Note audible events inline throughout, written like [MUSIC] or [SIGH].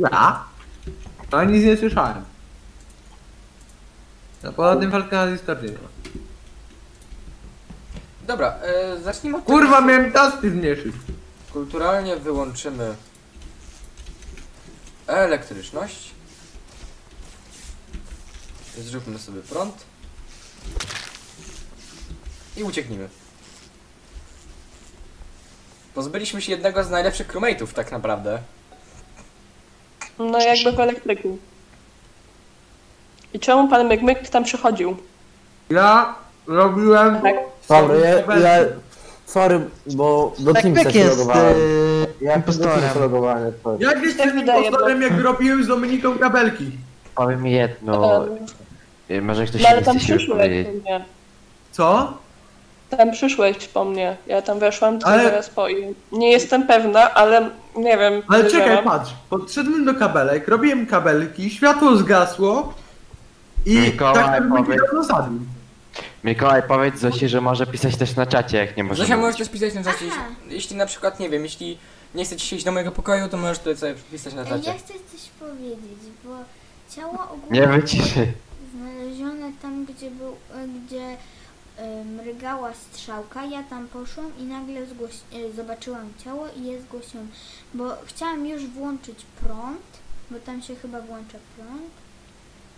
Ja? A nic nie słyszałem. A poza tym walka nie ma. Dobra, e, zacznijmy od Kurwa, tego, miałem tasty zmniejszyć. Kulturalnie wyłączymy elektryczność. Zróbmy sobie prąd. I ucieknijmy. Pozbyliśmy się jednego z najlepszych crewmate'ów tak naprawdę. No jakby w elektryku. I czemu pan Myk tam przychodził? Ja robiłem... Tak. Dobra, ja, ja... Sorry, bo do Tak Teamsa jak się jest logowałem. yy, Ja do impostorem. Teamsa logowałem, sorry. Jak jestem wydaje, impostorem, jak robiłem z Dominiką kabelki? Powiem jedno. Um, y, Może ktoś no ale nie tam chce się wypowiedzieć. po mnie. Co? Tam przyszłeś po mnie. Ja tam weszłam, tylko Ale- zaraz po i Nie jestem pewna, ale nie wiem. Ale czekaj, patrz. Podszedłem do kabelek, robiłem kabelki, światło zgasło i Mikołaj, tak powiedz- zabił. Mikołaj, powiedz Zosi, że może pisać też na czacie, jak nie może. Zosia, możesz też pisać na czacie. Jeśli, jeśli na przykład, nie wiem, jeśli nie chcecie się iść do mojego pokoju, to możesz tutaj sobie pisać na Ja czacie. chcę coś powiedzieć, bo ciało ogólnie Nie wyciszy. znalezione tam, gdzie był, e, gdzie mrygała strzałka, ja tam poszłam i nagle e, zobaczyłam ciało i je zgłosiłam, bo chciałam już włączyć prąd, bo tam się chyba włącza prąd,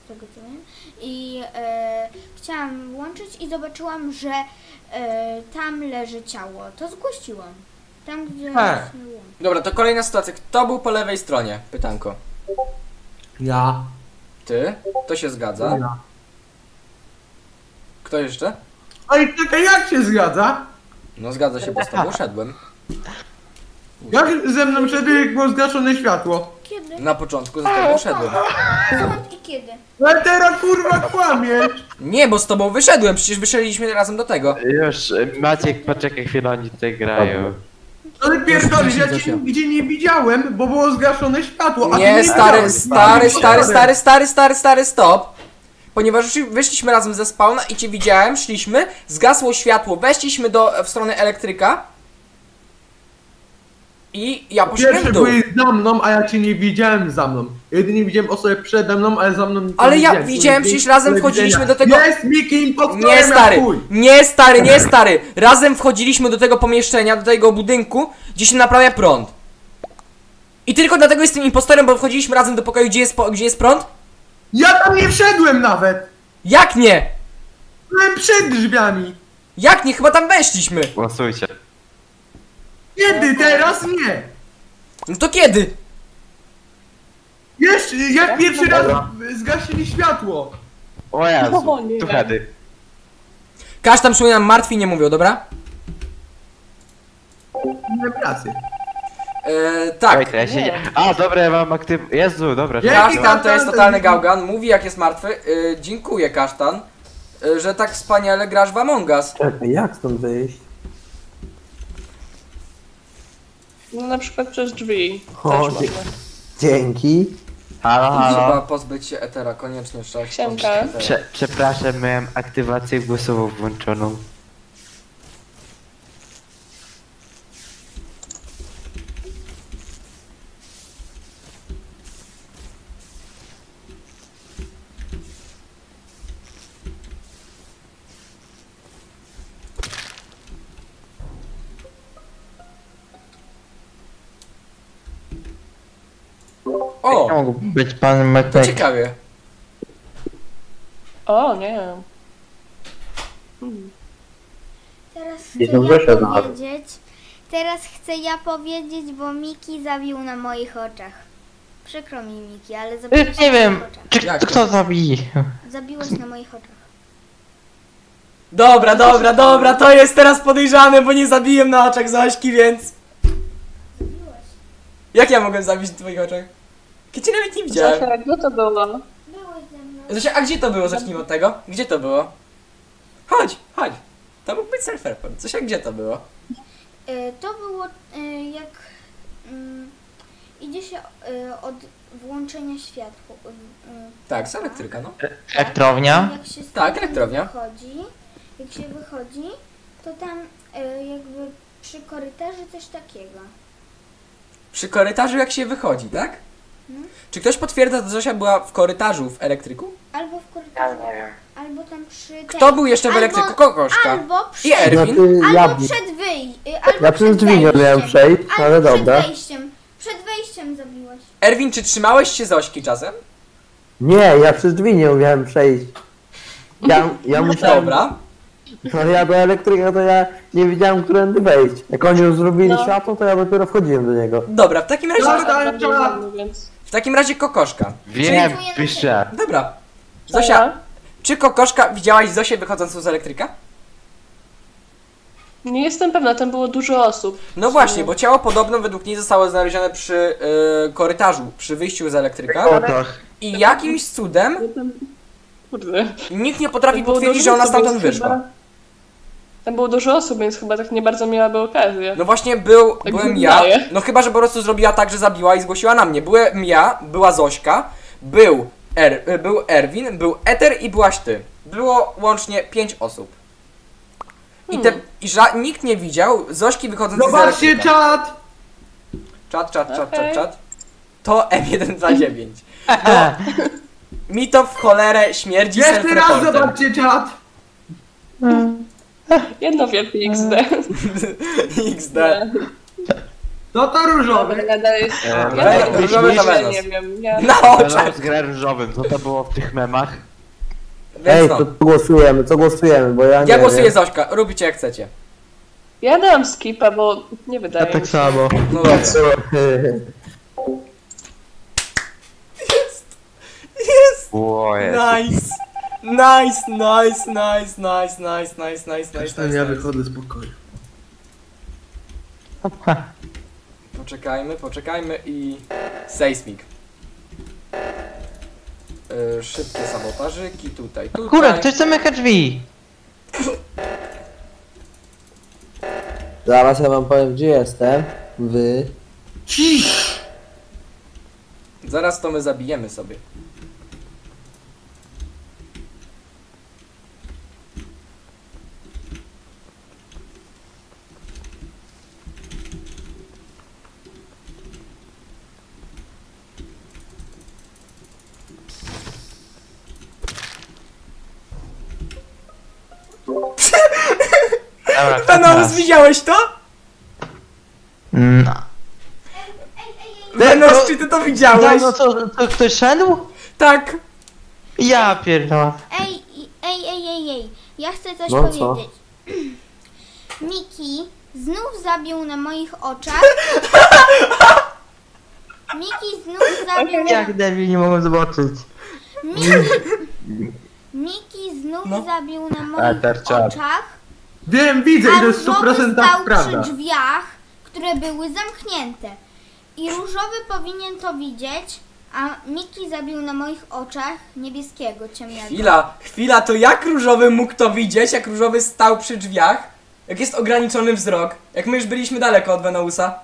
z tego co wiem, i e, chciałam włączyć i zobaczyłam, że e, tam leży ciało, to zgłosiłam. Tam, gdzie właśnie łączy. Dobra, to kolejna sytuacja. Kto był po lewej stronie? Pytanko. Ja. Ty? To się zgadza. Ja. Kto jeszcze? Ej, czekaj, jak się zgadza? No zgadza się, bo z tobą szedłem. Jak ze mną szedł, jak było zgaszone światło? Kiedy? Na początku z tobą szedłem. Skąd i kiedy? Ale teraz kurwa kłamiesz! Nie, bo z tobą wyszedłem, przecież wyszedliśmy razem do tego. Już, y, Maciek, poczekaj chwilę, oni tutaj grają. Ale pierdolisz, Proszę, ja cię nigdzie nie widziałem, bo było zgaszone światło, a ty Nie, nie stary, widziałeś. stary, Nie stary, stary, stary, stary, stary, stop. Ponieważ wyszliśmy razem ze spawna i cię widziałem, szliśmy, zgasło światło, weszliśmy do, w stronę elektryka. I ja poszedłem Pierwszy w dół. byłeś za mną, a ja cię nie widziałem za mną. Jedynie widziałem osobę przede mną, ale za mną nie Ale ja widziałem. widziałem, przecież razem wchodziliśmy do tego- Jest Miki impostorem Nie stary, chuj. nie stary, nie stary. Razem wchodziliśmy do tego pomieszczenia, do tego budynku, gdzie się naprawia prąd. I tylko dlatego jestem impostorem, bo wchodziliśmy razem do pokoju, gdzie jest, po, gdzie jest prąd? Ja tam nie wszedłem nawet! Jak nie? Byłem przed drzwiami! Jak nie? Chyba tam weszliśmy. Głosujcie. Kiedy? Teraz nie! No to kiedy? Jeszcze, jak pierwszy raz zgasili światło! O Jezu, O nie. tu hedy. Każ tam przypominam, martwi nie mówią, dobra? Miałem rację. Eee, tak. Oj, to ja się nie... A, dobra, ja mam aktyw... Jezu, dobra. Że- Kasztan to jest totalny gałgan, mówi jak jest martwy. Yy, dziękuję Kasztan, yy, że tak wspaniale grasz w Among Us. Czekaj, jak stąd wyjść? No na przykład przez drzwi. O, Też dzie- można. Dzięki. Halo, Trzeba halo. pozbyć się Etera, koniecznie trzeba się Siemka. pozbyć Etera. Prze przepraszam, miałem aktywację głosową włączoną. O, Nie mógł być pan to Metek. ciekawie. O, nie. Teraz chcę Nie, no ja wyszedł powiedzieć. Teraz chcę ja powiedzieć, bo Miki zabił na moich oczach. Przykro mi Miki, ale Y, zabiłeś Nie na wiem, moich oczach. czy Jak to? kto zabije? Zabiłeś na moich oczach. Dobra, dobra, dobra, to jest teraz podejrzane, bo nie zabiłem na oczach Zośki, więc... Zabiłeś. Jak ja mogłem zabić na twoich oczach? Cię nawet nie widziałem. Zosia, gdzie to było? Byłeś ze mną. Zosia, a gdzie to było? Zacznijmy od tego. Gdzie to było? Chodź, chodź. To mógł być self-report. Zosia, gdzie to było? Y, to było y, jak mm, idzie się y, od włączenia światła. y, y, Tak, z elektryka, no. Elektrownia? Jak się Tak, stamtąd elektrownia. Wychodzi, jak się wychodzi, to tam jakby przy korytarzu coś takiego. Przy korytarzu jak się wychodzi, tak? Czy ktoś potwierdza, że Zosia była w korytarzu w elektryku? Albo w korytarzu. nie wiem. Albo tam przy tej... Kto był jeszcze w albo- elektryku? Kokoszka. Albo przed... I Erwin. Znaczy, ja, Albo przed wyj... y, Albo ja przez przed drzwi nie wejściem. miałem przejść, Albo ale przed dobra. wejściem. Przed wejściem zabiłaś. Erwin, czy trzymałeś się Zośki czasem? Nie, ja przez drzwi nie umiałem przejść. Ja, ja [LAUGHS] musiałem... Dobra. No ja do elektryka to ja nie wiedziałem, którędy wejść. Jak oni już zrobili No. światło, to ja dopiero wchodziłem do niego. Dobra, w takim razie. Tak, Ale trzeba- ładny, więc... w takim razie kokoszka. Wiem, piszę. Dobra. Zosia, czy kokoszka widziałaś Zosię wychodzącą z elektryka? Nie jestem pewna, tam było dużo osób. No właśnie, bo ciało podobno według niej zostało znalezione przy y, korytarzu, przy wyjściu z elektryka. Kotach. I jakimś cudem. Kurde. nikt nie potrafi potwierdzić, że ona stamtąd wyszła. Tam było dużo osób, więc chyba tak nie bardzo miałaby okazję. No właśnie był, Tak byłem ja, wydaje. no chyba, że po prostu zrobiła tak, że zabiła i zgłosiła na mnie. Byłem ja, była Zośka, był, er, y, był Erwin, był Eter i byłaś ty. Było łącznie pięć osób. I, te, i ża- nikt nie widział Zośki wychodzącej z Zobaczcie elektryka. czat! Czat, czat, czat, czat, Okej. czat. To M129. No, [LAUGHS] mi to w cholerę śmierdzi Jeszcze raz self-reportem. zobaczcie czat! Jedno wielkie XD. XD. No to różowy. Nadal jest... Ja różowy to Wenos. nie wiem, ja... Na oczach. Venom z grę różowym, co to było w tych memach? Więc Ej, no. to co głosujemy, co głosujemy, bo ja nie Ja głosuję wiem. Zośka, róbcie jak chcecie. Ja dam skipa, bo nie wydaje mi się. samo. No dobra. [LAUGHS] Jest! O, jest. Nice! Nice, nice, nice, nice, nice, nice, nice, nice, Przynajmniej ja wychodzę z pokoju. [LAUGHS] Poczekajmy, poczekajmy i... Seismik. Yy, szybkie sabotażyki, tutaj, tutaj. Kurwa, ktoś zamyka drzwi! Zaraz ja wam powiem gdzie jestem. Wy. Ciii! Zaraz to my zabijemy sobie. Widziałeś to? No. Venomous, czy ty to widziałeś? No, no to, to ktoś szedł? Tak. Ja pierdolę. Ej, ej, ej, ej, ej. Ja chcę coś No co? powiedzieć. [CLEARS THROAT] Miki znów zabił na moich oczach. [LAUGHS] Miki znów zabił [LAUGHS] na... Jak debil nie mogłem zobaczyć. Miki, [LAUGHS] Miki znów No. zabił na moich oczach. Wiem, widzę i to jest w A różowy 100% stał prawda. przy drzwiach, które były zamknięte. I różowy powinien to widzieć, a Miki zabił na moich oczach niebieskiego, ciemnego. Chwila, chwila, to jak różowy mógł to widzieć, jak różowy stał przy drzwiach? Jak jest ograniczony wzrok? Jak my już byliśmy daleko od Venousa?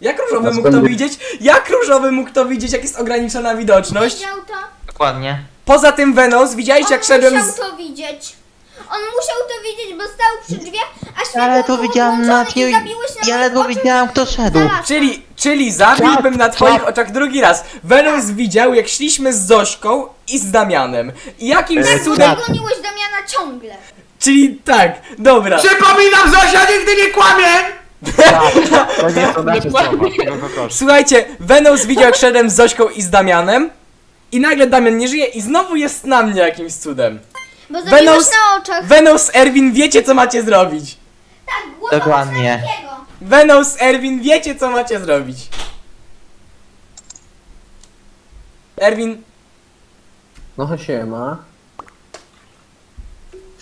Jak różowy mógł to widzieć? Jak różowy mógł to widzieć, jak jest ograniczona widoczność? Widział to? Dokładnie. Poza tym Venous, widziałeś On jak szedłem musiał z... to widzieć. On musiał to widzieć, bo stał przy drzwiach, a światło Ale to było widziałem na włączone i zabiłeś na Ja moich ledwo oczach kto szedł. Czyli, czyli zabiłbym na twoich oczach drugi raz. Venous widział jak szliśmy z Zośką i z Damianem. I jakimś E, cudem... Ty goniłeś Damiana ciągle. Czyli tak, dobra. Przypominam, Zosia nigdy nie kłamie! To nie są nasze słowa. Słuchajcie, Venous widział jak szedłem z Zośką i z Damianem. I nagle Damian nie żyje i znowu jest na mnie jakimś cudem. Bo Venous- na oczach. Venous, Erwin, wiecie co macie zrobić. Tak, Dokładnie. Venous, Erwin, wiecie co macie zrobić. Erwin, No siema.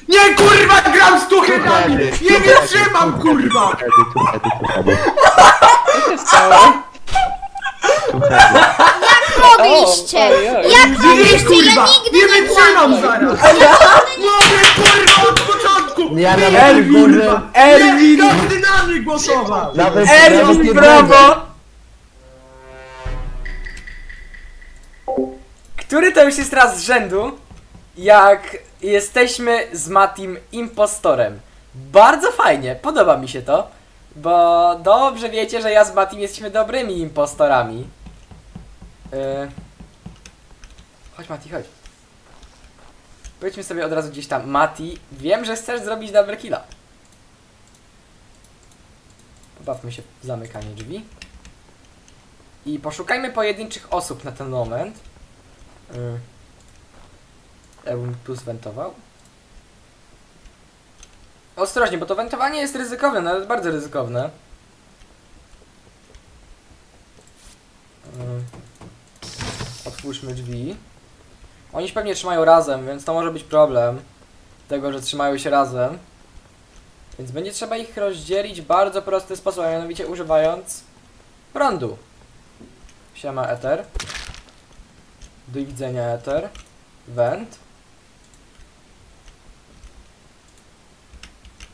Nie kurwa gram z tuchenami! Nie wytrzymam kurwa! Wtedy, tu, wtedy, tu, wtedy. Co się stało? Mogliście! Jak mogliście? Ja kurwa! nigdy Nie wytrzymam zaraz! Mówię kurwa od początku! Ja nawet Erwin, zdążyłem- Erwin, każdy na mnie głosował! Nawet, nawet Erwin, nie brawo! Który to już jest raz z rzędu, jak jesteśmy z Matim impostorem. Bardzo fajnie, podoba mi się to, bo dobrze wiecie, że ja z Matim jesteśmy dobrymi impostorami. Yy... Chodź Mati, chodź. Powiedzmy sobie od razu gdzieś tam. Mati, wiem, że chcesz zrobić double killa. Pobawmy się w zamykanie drzwi. I poszukajmy pojedynczych osób na ten moment. Yy. Ja bym tu zwentował. Ostrożnie, bo to wentowanie jest ryzykowne, nawet bardzo ryzykowne. Yy. Otwórzmy drzwi. Oni się pewnie trzymają razem, więc to może być problem. Tego, że trzymają się razem. Więc będzie trzeba ich rozdzielić w bardzo prosty sposób, a mianowicie używając prądu. Siema Ether. Do widzenia Ether. Vent.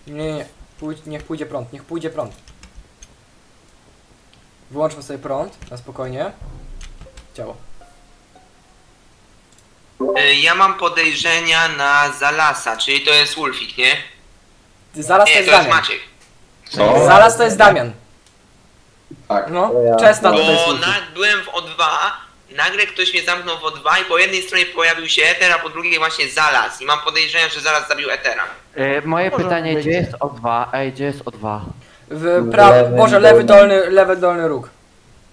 Nie, nie, niech pójdzie prąd, niech pójdzie prąd. Wyłączmy sobie prąd, na spokojnie. Ciało. Y, Ja mam podejrzenia na Zalasa, czyli to jest Wolfik, nie? Zaraz to Nie, jest to jest Damian. Maciek. Co? Zaraz to jest Damian. Tak. No, To ja. To jest Bo na, byłem w O2, nagle ktoś mnie zamknął w O2 i po jednej stronie pojawił się Eter, a po drugiej właśnie Zalas. I mam podejrzenia, że Zalas zabił Etera. E, moje Może pytanie, być. gdzie jest O2? Ej, gdzie jest O2? W pra... Lewy Boże, lewy dolny, lewy dolny róg.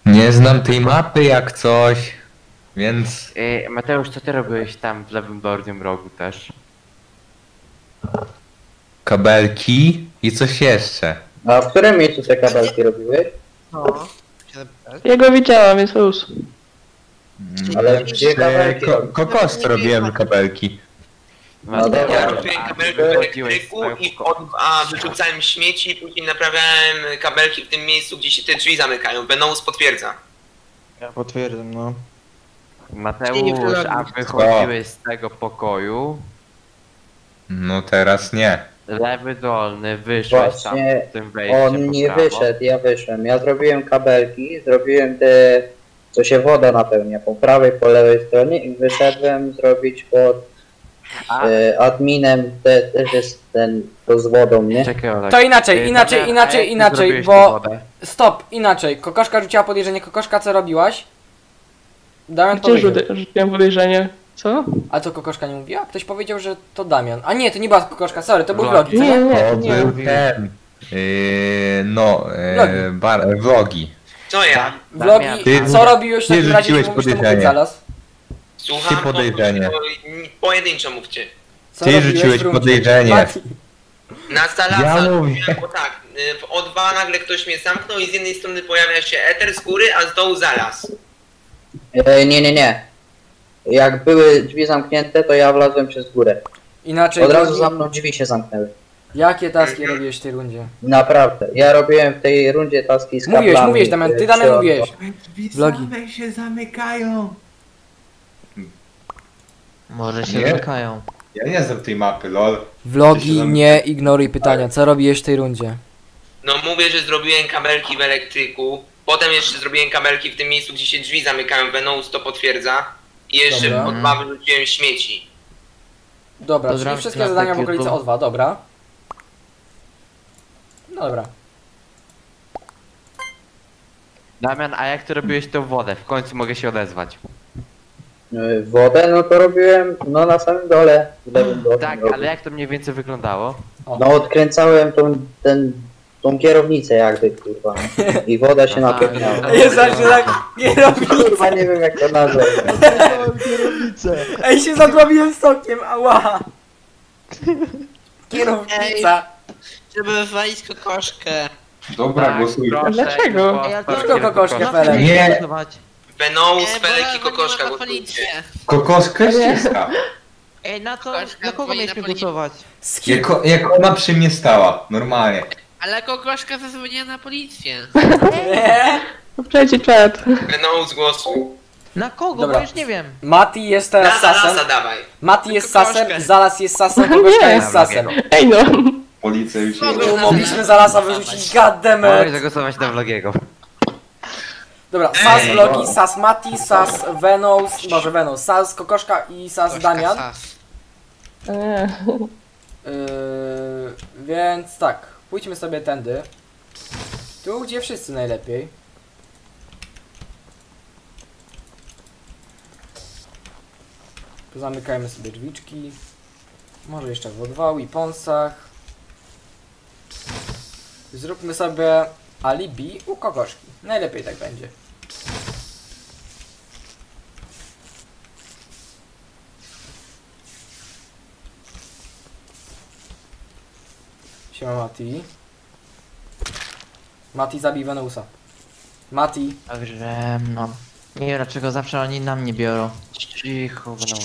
Nie znam tej mapy jak coś, więc E, Mateusz, co ty robiłeś tam w lewym dolnym rogu też? kabelki i coś jeszcze. A w którym miejscu te kabelki robiłeś? Ja go widziałam, więc luz. Ale gdzie kabelki Ko kokos robiłem kabelki. Mateusz, dobra. Ja robiłem a kabelki w elektryku i pokoju. O2 wyrzucałem śmieci, później naprawiałem kabelki w tym miejscu, gdzie się te drzwi zamykają. Benous potwierdza. Ja potwierdzam, no. Mateusz, a wychodziłeś z tego pokoju, No teraz nie. lewy dolny, wyszłeś Właśnie tam w tym wejściem On nie prawo. wyszedł, ja wyszłem. Ja zrobiłem kabelki, zrobiłem te, co się woda napełnia, po prawej, po lewej stronie i wyszedłem zrobić pod A, e, adminem, te, też jest ten, to z wodą, nie? czekaj, Olek. To inaczej, E, inaczej, Damian, a inaczej, ty inaczej, zrobiłeś bo- wodę? Stop, inaczej. Kokoszka rzuciła podejrzenie. Kokoszka, co robiłaś? Damian Gdzie rzuciłem podejrzenie? Co? A to kokoszka nie mówiła? Ktoś powiedział, że to Damian. A nie, to nie była kokoszka, sorry, to był Vlogi. co Nie, nie? nie, To nie. był ten. Yy, no, Vlogi. yy, bar, vlogi. Co ja? Vlogi, Ty- co robiłeś w ty takim razie, rzuciłeś że mówisz, to podejrzenie. zaraz? Słucham, Ty podejrzenie. to- Pojedynczo mówcie. Co Ty robiłeś rzuciłeś w rundzie? podejrzenie. Mati. Na Zalasa Ja mówię. bo tak, y, w O2 nagle ktoś mnie zamknął i z jednej strony pojawia się Eter z góry, a z dołu Zalas. E, nie, nie, nie. Jak były drzwi zamknięte, to ja wlazłem przez górę. Inaczej, Od razu za mną drzwi się zamknęły. jakie taski robiłeś w tej rundzie? Naprawdę. Ja robiłem w tej rundzie taski z Mówiłeś, kablami, mówiłeś, Damian, ty e, Damian mówiłeś. Drzwi Vlogi. same się zamykają. Może się Nie? zamykają. Ja nie znam tej mapy, lol. Vlogi, nie ignoruj pytania, co robiłeś w tej rundzie? No mówię, że zrobiłem kabelki w elektryku, potem jeszcze zrobiłem kabelki w tym miejscu, gdzie się drzwi zamykają, Venous to potwierdza. I jeszcze Dobra. w O2 wyrzuciłem śmieci. Dobra, czyli Pozdrawiam wszystkie na zadania w okolicy YouTube. O2, dobra. No dobra. Damian, a jak ty robiłeś tą wodę? W końcu mogę się odezwać. E, Wodę, no to robiłem no na samym dole. W lewym dolnym Tak, rogu. ale jak to mniej więcej wyglądało? No odkręcałem tą, ten, tą kierownicę jakby, kurwa. I woda się [LAUGHS] no. Jest właśnie tak, nie robi. Kurwa, nie wiem jak to nazwać. Ej, się zadławiłem sokiem, ała! Kierownica. Żeby wywalić kokoszkę. Dobra, Tak, głosuj. proszę, Dlaczego? Dlaczego kokoszkę. Felek? Nie. Bo Felek i Kokoszka głosujcie. Kokoska ściska. Ej, na to, na kogo mieliśmy głosować? Z kim? Jak, jak ona przy mnie stała, normalnie. Ale kokoszka zadzwoniła na policję. Nie. Przejdzie czat. Venous głosuj. Na kogo? Dobra. Bo już nie wiem. Mati jest teraz Zalasa sasem. dawaj. Mati jest Kokoszkę. sasem, Zalas jest sasem, Kokoszka Nie. jest sasem. Ej no. Policja już jest. na- Mogliśmy Zalasa wyrzucić, Mogę goddammit. zagłosować na vlogiego. Dobra, sas Ej. vlogi, sas Mati, sas Venous, może Venous, sas Kokoszka i sas Kokoszka Damian. sas. Nie. Yy, więc tak, Pójdźmy sobie tędy. Tu, gdzie wszyscy najlepiej. Zamykajmy sobie drzwiczki. Może jeszcze w odwał i ponsach. Zróbmy sobie alibi u kogoszki. Najlepiej tak będzie. Siema Mati. Mati zabij Veneusa. Mati. Także no. Nie wiem dlaczego zawsze oni na mnie biorą. Cicho, no.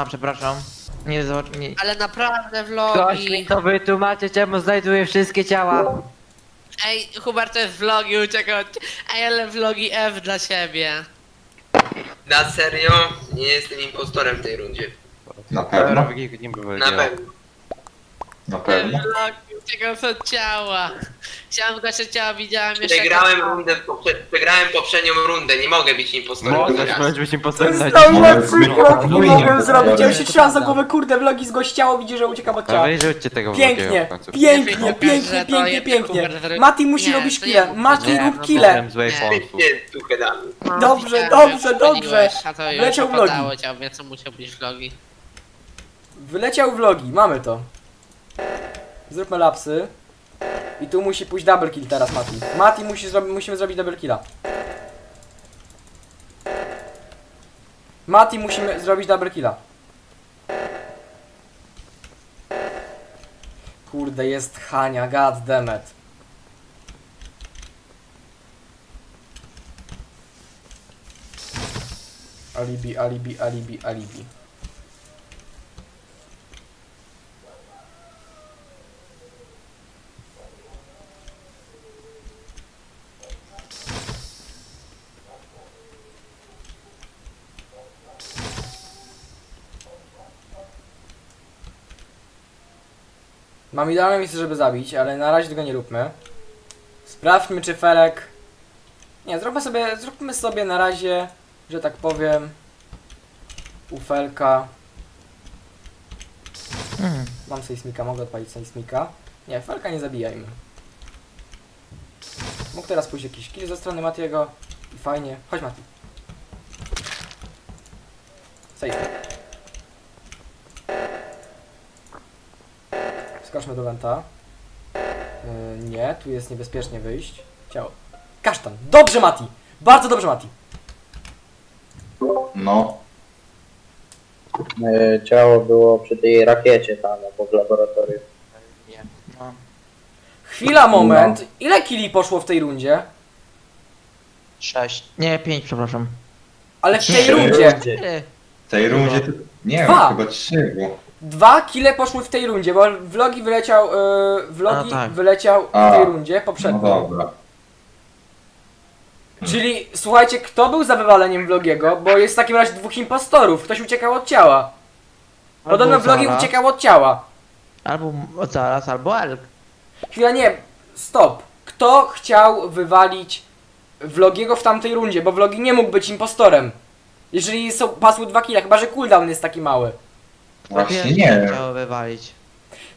A, przepraszam. Nie zobacz, nie... Ale naprawdę Ktoś mi vlogi. to wytłumaczy, czemu znajduję wszystkie ciała. Ej, Hubert, to jest vlogi, uciekał. Ej, ale vlogi F dla siebie. Na serio? Nie jestem impostorem w tej rundzie. Na pewno. Nie Na pewno. Na pewno. vlogi, uciekał od ciała. Chciałem gaszę ciała, widziałem jeszcze... Przegrałem rundę, w poprze- przegrałem poprzednią rundę, nie mogę być impostorem. Możesz, możesz być To impostorem jest na najlepszy krok, jaki mogłem zrobić. Ja się trzymam za głowę, kurde, vlogi zgościało, widzi, że uciekam od ciała. wyrzućcie tego Pięknie, vlogiego w końcu. pięknie, pięknie, pięknie, pięknie. Mati musi nie, robić to kile. Mati Nie, rób no kile. złej. No, Dobrze, dobrze, dobrze. A to już Wleciał opadało więc co musiał być vlogi. Wyleciał vlogi, mamy to. Zróbmy lapsy. I tu musi pójść double kill teraz Mati. Mati musi musimy zrobić double killa. Mati musimy zrobić double killa. Kurde, jest Hania, god damn it. Alibi, alibi, alibi, alibi. Mam idealne miejsce, żeby zabić, ale na razie tego nie róbmy. Sprawdźmy, czy Felek... Nie, zróbmy sobie, zróbmy sobie na razie, że tak powiem, u Felka. Hmm. Mam sejsmika, mogę odpalić sejsmika. Nie, Felka nie zabijajmy. Mógł teraz pójść jakiś kill ze strony Matiego i fajnie. Chodź Mati. Sejsmik. Skoczmy do Wenta. Yy, nie, tu jest niebezpiecznie wyjść. Ciało. Kasztan. Dobrze Mati! Bardzo dobrze Mati. No. E, Ciało było przy tej rakiecie tam, obok laboratorium. No. Chwila, moment. Ile killi poszło w tej rundzie? Sześć. Nie, pięć, przepraszam. Ale w tej Trzy. rundzie. W tej rundzie to... Nie Dwa. chyba trzy, bo... Dwa kile poszły w tej rundzie, bo vlogi wyleciał, yy, vlogi A, tak. wyleciał w A, tej rundzie No poprzedniej. dobra. Czyli słuchajcie, kto był za wywaleniem vlogiego, bo jest w takim razie dwóch impostorów, ktoś uciekał od ciała. Podobno Albo vlogi uciekał od ciała. Albo zaraz, albo elk. Chwila, nie, stop. Kto chciał wywalić vlogiego w tamtej rundzie, bo vlogi nie mógł być impostorem. Jeżeli są, pasły dwa kile, chyba że cooldown jest taki mały. Właśnie nie. Chciało wywalić.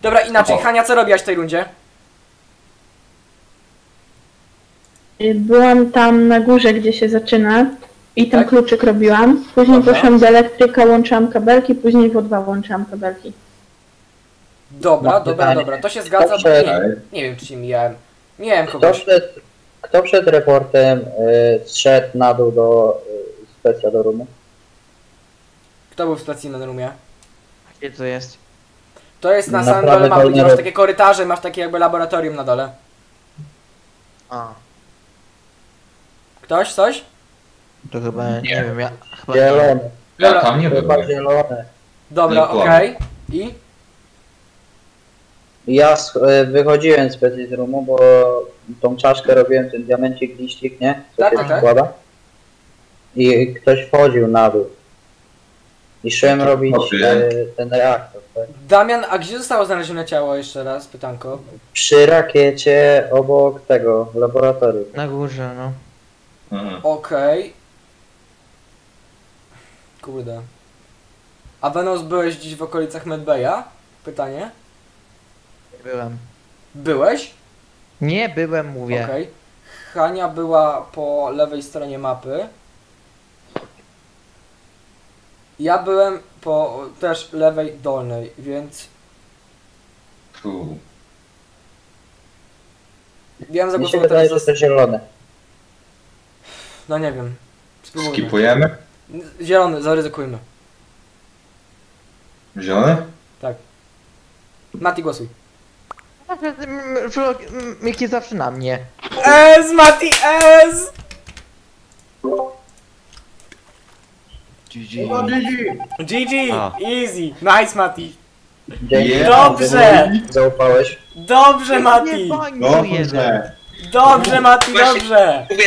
Dobra, inaczej, O. Hania, co robiłaś w tej rundzie? Byłam tam na górze, gdzie się zaczyna i tam Tak? kluczyk robiłam. Później Dobra. poszłam do elektryka, łączyłam kabelki, później w O2 łączyłam kabelki. Dobra, Mam dobra, pytanie. dobra, to się zgadza. Dobrze. Nie, nie wiem, czy się mijałem. Mijałem Kto kogoś. przed, kto przed reportem y, zszedł na dół do y, specja do rumu? Kto był w stacyjnym roomie? Gdzie to jest? To jest na Na samym dole masz dolnej- takie korytarze, masz takie jakby laboratorium na dole. A. Ktoś, coś? To chyba, nie, Nie. wiem, ja chyba. Zielone. Ja Dobra. tam nie Chyba byłem. zielone. Dobra, Nie okej. I? Ja sch- y, wychodziłem z z rumu, bo tą czaszkę robiłem, ten diamencik, liścik, nie? Co Tak, się tak, tak. składa. I ktoś wchodził na dół. I szłem robić y, ten reaktor. Tak? Damian, a gdzie zostało znalezione ciało jeszcze raz? Pytanko. Przy rakiecie obok tego laboratorium. Na górze, no. Mhm. Okej. Kurde. A Venos byłeś gdzieś w okolicach Medbaya? Pytanie. Byłem. Byłeś? Nie byłem, mówię. Okej. Hania była po lewej stronie mapy. Ja byłem po też lewej dolnej, więc Tu. wiem Mi się wydaje, teraz że to zielone. No nie wiem. Spróbujmy. Skipujemy? Zielony, zaryzykujmy. Zielony? Mati, głosuj. Miki zawsze na mnie. Ez, Mati, Ez! GG. O, GG. GG, A. easy, nice Mati. Dzięki. Yeah. Dobrze. Zaufałeś. Dobrze Mati, Nie, Dobrze. dobrze Mati, dobrze. Mówię,